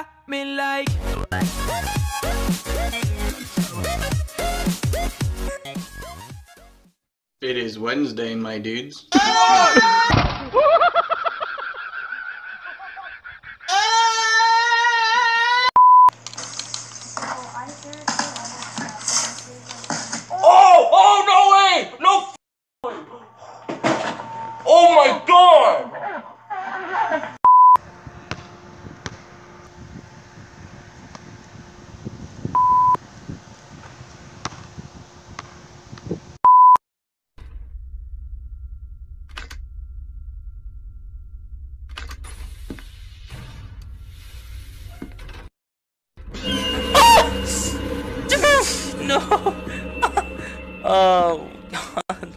got me like. It is Wednesday, my dudes. No. oh God.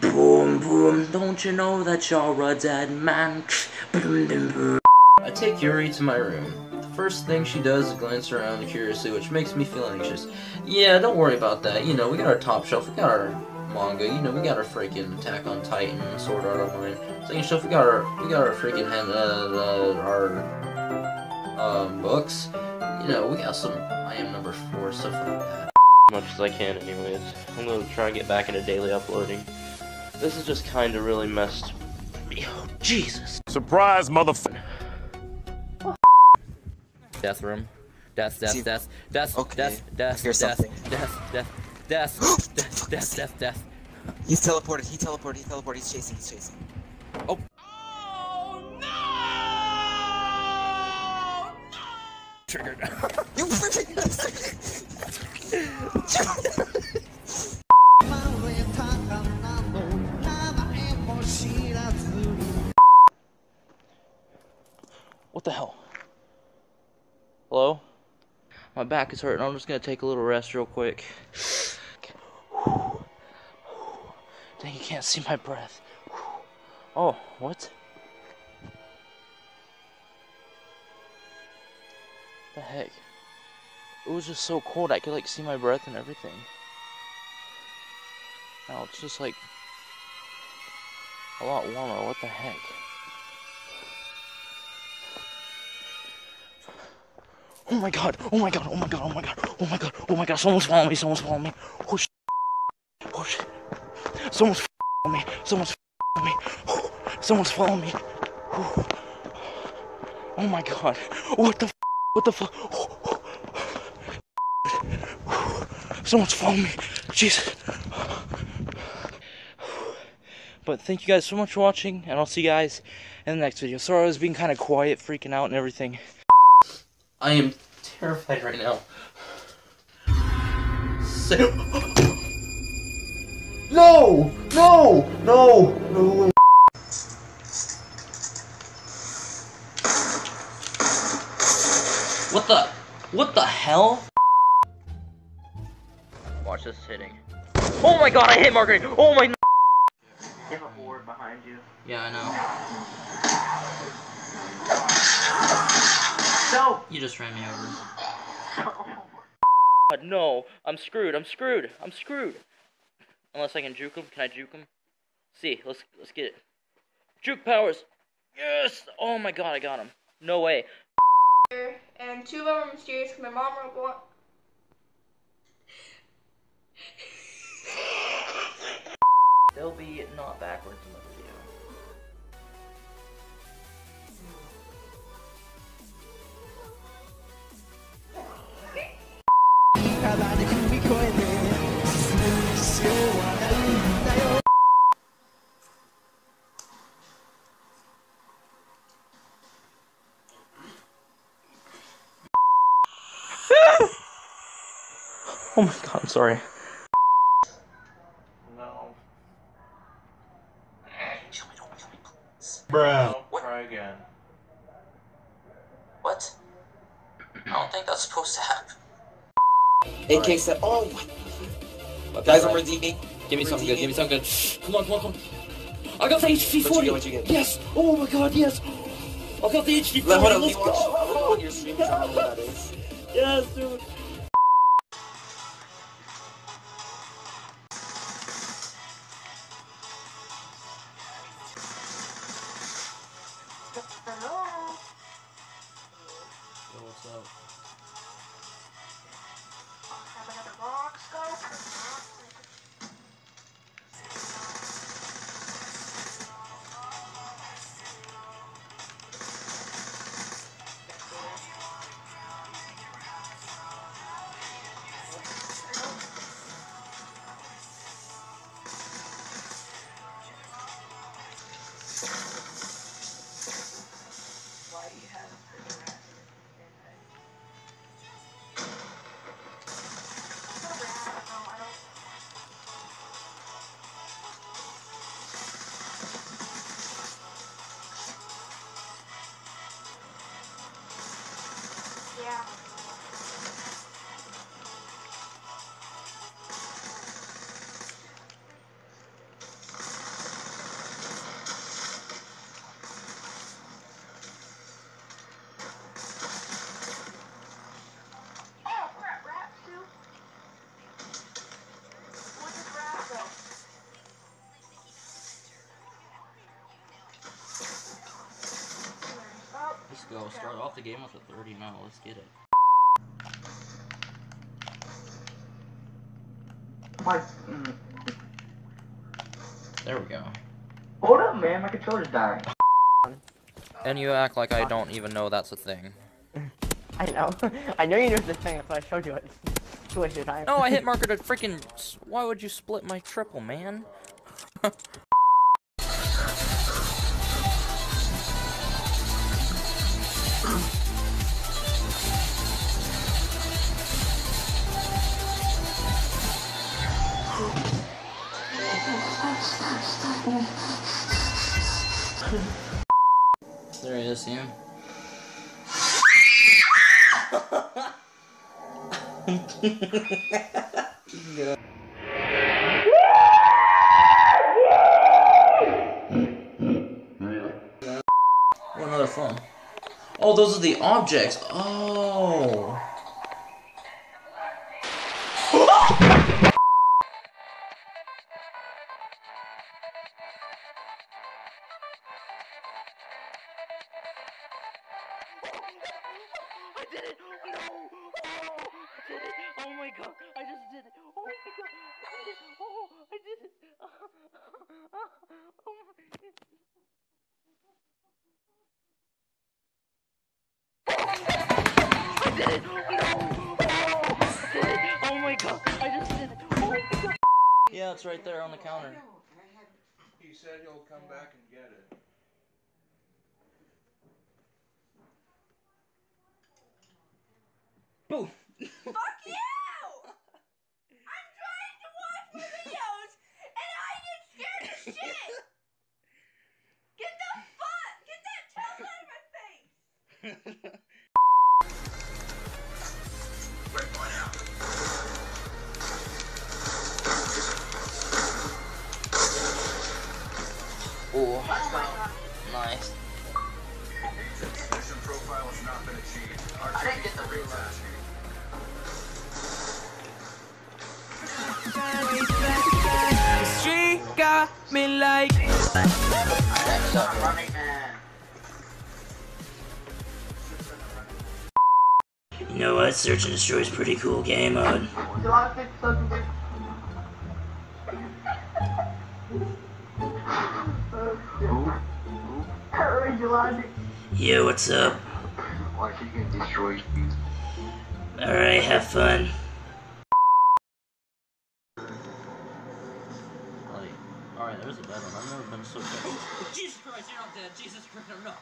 Boom boom, don't you know that you're a dead man? Boom, boom, boom. I take Yuri to my room. The first thing she does is glance around curiously, which makes me feel anxious. Yeah, don't worry about that. You know, we got our top shelf, we got our manga, you know, we got our freaking Attack on Titan, Sword Art Online. Second shelf, we got our, we got our freaking uh, uh, our um, books. You know, we got some I am number four, stuff like that. As much as I can anyways. I'm gonna try and get back into daily uploading. This is just kinda really messed me up. Jesus. Surprise, motherfucker. Death room. Death, death, See- death, death, Okay, death, death, here's death, something. death, death, death, death, death, death, death. He's teleported, he teleported, he teleported, he's chasing, he's chasing. Triggered. You freaking What the hell? Hello? My back is hurting. I'm just gonna take a little rest real quick. Dang, you can't see my breath. Oh, what? The heck? It was just so cold. I could like see my breath and everything. Now it's just like a lot warmer. What the heck? Oh my god, oh my god, oh my god, oh my god, oh my god, oh my god, someone's following me, someone's following me. Oh shit. Oh shit. Someone's following me, someone's following me. Oh, someone's following me. Oh. Oh my god. What the what the fuck? Someone's following me. Jesus. But thank you guys so much for watching, and I'll see you guys in the next video. Sorry I was being kind of quiet, freaking out and everything. I am terrified right now. So No! No! No! No! What the what the hell? Watch this hitting. Oh my god, I hit Margaret! Oh my You have a board behind you. Yeah, I know. No! You just ran me over. God, no, I'm screwed. I'm screwed. I'm screwed. Unless I can juke him. Can I juke him? See, let's let's get it. Juke powers. Yes. Oh my god, I got him. No way. And two of them are mysterious because my mom wrote one. They'll be not backwards in the video. Oh my god, I'm sorry. No. Bruh. Try again. What? I don't think that's supposed to happen. AK said, oh, what? Guys, I'm redeeming. Give me something good. Give me something good. Come on, come on, come on. I got the What'd HD you 40. get, what'd you get? Yes. Oh my god, yes. I got the HD 40. Let, hold on, Let's me watch, go. let me watch your stream, tell me Hello? Yo, what's up? Dude. out. Let's go. Start off the game with a 30 now. Let's get it. Mm. There we go. Hold up, man. My controller's dying. And you act like I don't even know that's a thing. I know. I know you know this thing, that's why I showed you it. To waste your time. No, I hit marker to freaking. Why would you split my triple, man? There he is, Sam. Oh, another phone. Oh, those are the objects. Oh. I did it! No! Oh, I did it! Oh my god! I just did it! Oh my god! I did it! Oh, I did it! Oh my god! I did it! No! Oh, I did it! Oh my god! I just did it! Oh my god! Yeah, it's right there on the counter. He said he'll come back and get it. Boo. Fuck you! I'm trying to watch my videos and I get scared as shit! Get the fuck! Get that tail out of my face! You know what? Search and Destroy is pretty cool game mode. Yo, what's up? Alright, have fun. Alright, there's a better one. I've never been so dead. Jesus Christ, you're not dead. Jesus Christ, no.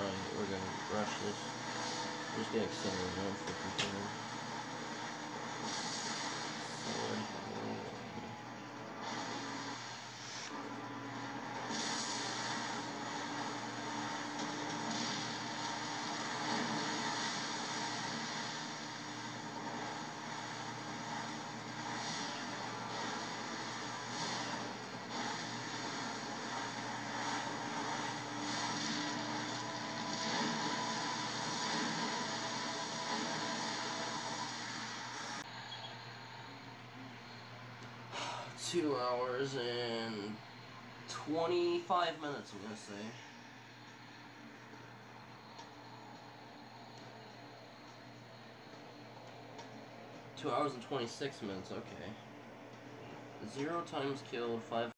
Alright, we're gonna rush this. Just get accelerated on for control. Two hours and 25 minutes, I'm gonna say. Two hours and 26 minutes, okay. Zero times killed, five.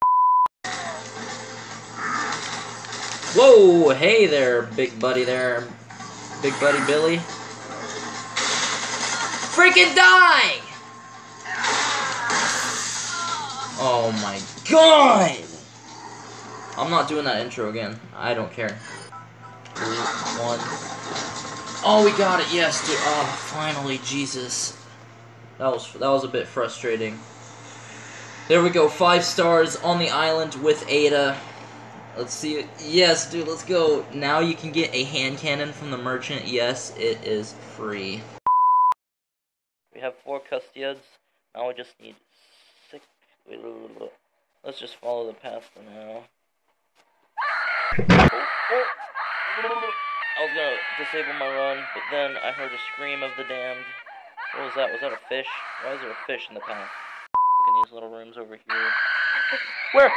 Whoa! Hey there, big buddy there. Big buddy Billy. Freaking die! Oh my god! I'm not doing that intro again. I don't care. Three, one. Oh, we got it. Yes, dude. Oh, finally, Jesus. That was that was a bit frustrating. There we go. Five stars on the island with Ada. Let's see it. Yes, dude. Let's go. Now you can get a hand cannon from the merchant. Yes, it is free. We have four custodians. Now we just need. Wait. Let's just follow the path for now. Oh, oh. I was gonna disable my run, but then I heard a scream of the damned. What was that? Was that a fish? Why is there a fish in the path? Look in these little rooms over here. Where?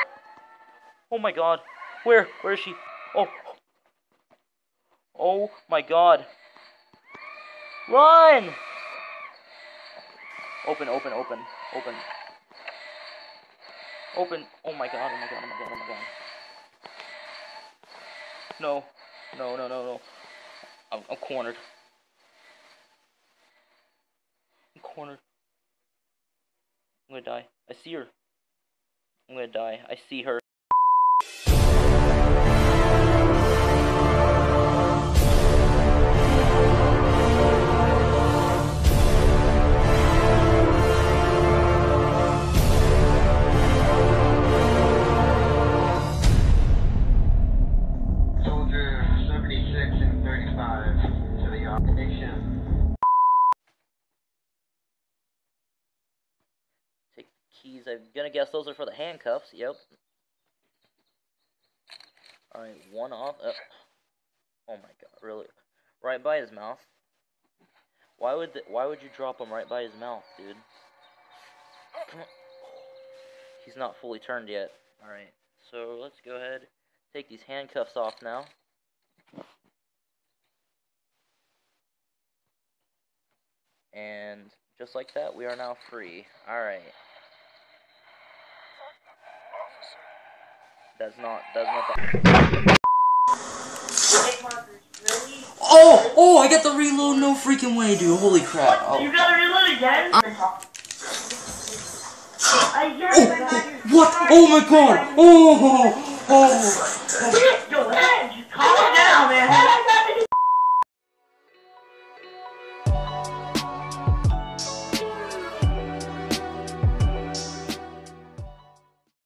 Oh my god. Where? Where is she? Oh. Oh my god. Run! Open, open, open, open. Open. Oh my god, oh my god, oh my god, oh my god. No. No, no, no, no. I'm, I'm cornered. I'm cornered. I'm gonna die. I see her. I'm gonna die. I see her. I'm gonna guess those are for the handcuffs. Yep. Alright, one off. Uh, oh my god, really? Right by his mouth? Why would the, why would you drop him right by his mouth, dude? Come on. He's not fully turned yet. Alright, so let's go ahead. Take these handcuffs off now. And just like that, we are now free. Alright. That's not, that's not the... Oh! Oh! I got the reload. No freaking way, dude. Holy crap! Oh. You gotta reload again? I guess Oh, oh, what? Oh my god! Oh! Oh! oh. Yo, hey!